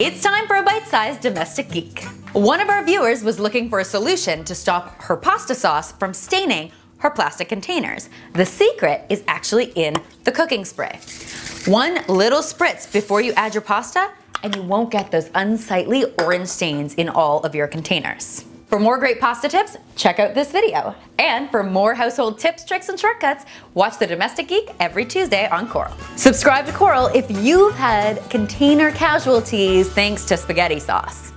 It's time for a bite-sized domestic geek. One of our viewers was looking for a solution to stop her pasta sauce from staining her plastic containers. The secret is actually in the cooking spray. One little spritz before you add your pasta and you won't get those unsightly orange stains in all of your containers. For more great pasta tips, check out this video. And for more household tips, tricks, and shortcuts, watch The Domestic Geek every Tuesday on Coral. Subscribe to Coral if you've had container casualties thanks to spaghetti sauce.